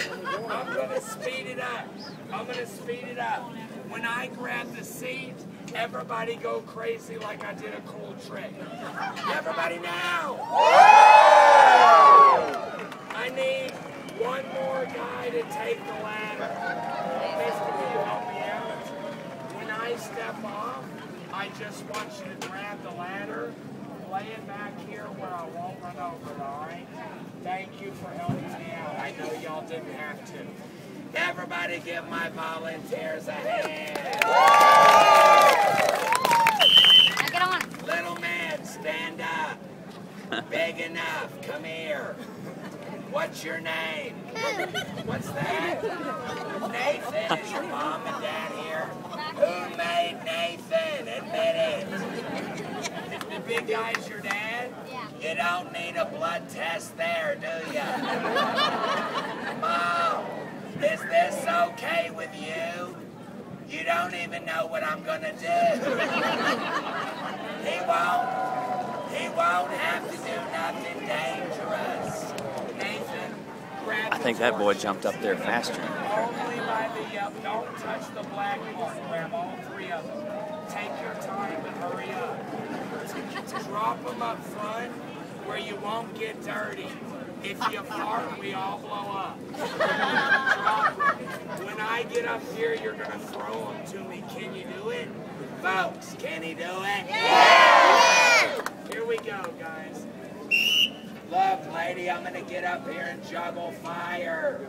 I'm gonna speed it up. I'm gonna speed it up. When I grab the seat, everybody go crazy like I did a cool trick. Everybody now! I need one more guy to take the ladder. You help me out? When I step off, I just want you to grab the ladder, lay it back here where I won't run over it, all right? Thank you for helping me out. I know y'all didn't have to. Everybody give my volunteers a hand. Now get on. Little man, stand up. Big enough, come here. What's your name? What's that? Nathan, is your mom and dad here? Who made Nathan? Admit it. The big guy's your dad? Yeah. You don't need a blood test there, do you? Mom, is this okay with you? You don't even know what I'm gonna do. He won't. He won't have to do nothing dangerous. Nathan, grab I think that boy jumped up there faster. Only by the yellow. Don't touch the black part. Grab all three of them. Take your time and hurry up. Drop them up front where you won't get dirty. If you fart, we all blow up. When I get up here, you're gonna throw them to me. Can you do it? Folks, can he do it? Yeah! Here we go, guys. Look, lady, I'm gonna get up here and juggle fire.